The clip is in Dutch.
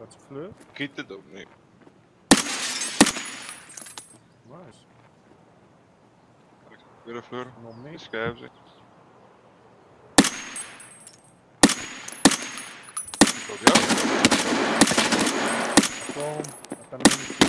That's a fleur. Het ook niet. Nice. Weer een fleur. Nog niet. Schuif ze. Ook jou. Kom, ik niet